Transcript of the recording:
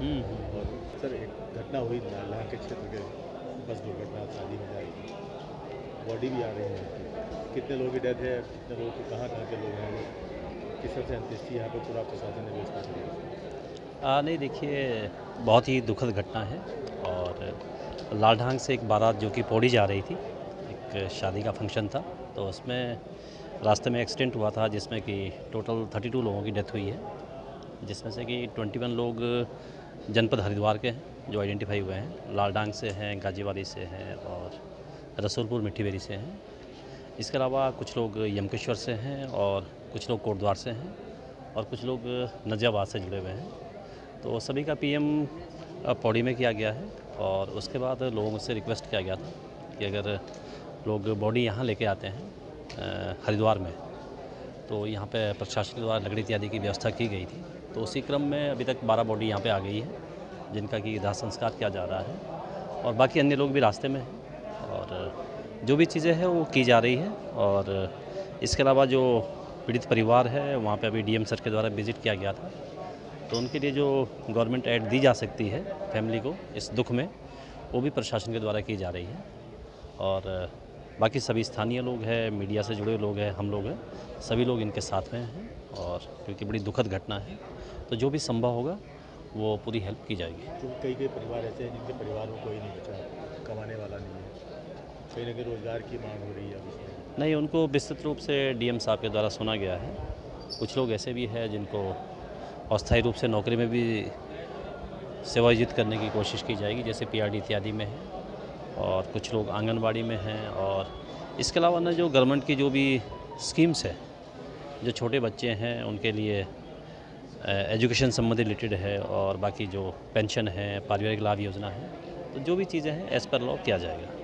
हम्म, हम्म। और सर एक घटना हुई नाला के क्षेत्र के बस दुर्घटना शादी में जा रही थी बॉडी भी आ रही है। कितने लोगों की डेथ है कितने लोगों की कहाँ कहाँ के लोग हैं? किस तरह से अंत्येष्टि यहाँ पे पूरा प्रशासन ने व्यवस्था करी है? नहीं देखिए बहुत ही दुखद घटना है और लालढांग से एक बारात जो कि पौड़ी जा रही थी एक शादी का फ़ंक्शन था तो उसमें रास्ते में एक्सीडेंट हुआ था जिसमें कि टोटल 32 लोगों की डेथ हुई है जिसमें से कि 21 लोग जनपद हरिद्वार के हैं, जो आइडेंटिफाई हुए हैं। लालडांग से हैं गाजीवाड़ी से हैं और रसूलपुर मिट्टीवेरी से हैं। इसके अलावा कुछ लोग यमकेश्वर से हैं और कुछ लोग कोटद्वार से हैं और कुछ लोग नजियाबाद से जुड़े हुए हैं। तो सभी का पीएम पौड़ी में किया गया है और उसके बाद लोगों से रिक्वेस्ट किया गया था कि अगर लोग बॉडी यहाँ लेके आते हैं हरिद्वार में तो यहाँ पे प्रशासन द्वारा लकड़ी इत्यादि की व्यवस्था की गई थी। तो उसी क्रम में अभी तक 12 बॉडी यहाँ पे आ गई है, जिनका कि दाह संस्कार किया जा रहा है। और बाकी अन्य लोग भी रास्ते में हैं। और जो भी चीज़ें हैं, वो की जा रही है। और इसके अलावा जो पीड़ित परिवार है, वहाँ पे अभी डीएम सर के द्वारा विज़िट किया गया था। तो उनके लिए जो गवर्नमेंट एड दी जा सकती है फैमिली को, इस दुख में, वो भी प्रशासन के द्वारा की जा रही है। और बाकी सभी स्थानीय लोग हैं मीडिया से जुड़े लोग हैं हम लोग हैं सभी लोग इनके साथ में हैं और क्योंकि बड़ी दुखद घटना है तो जो भी संभव होगा वो पूरी हेल्प की जाएगी। तो कई कई परिवार ऐसे हैं जिनके परिवार में कोई नहीं बचा कमाने वाला नहीं है। कहीं ना कहीं रोज़गार की मांग हो रही है नहीं उनको विस्तृत रूप से डीएम साहब के द्वारा सुना गया है। कुछ लोग ऐसे भी हैं जिनको अस्थायी रूप से नौकरी में भी सेवायोजित करने की कोशिश की जाएगी जैसे पीआरडी इत्यादि में है। और कुछ लोग आंगनबाड़ी में हैं और इसके अलावा ना जो गवर्नमेंट की जो भी स्कीम्स है, जो छोटे बच्चे हैं, उनके लिए एजुकेशन संबंधी रिलेटेड है और बाकी जो पेंशन है, पारिवारिक लाभ योजना है तो जो भी चीज़ें हैं एज़ पर लॉ किया जाएगा।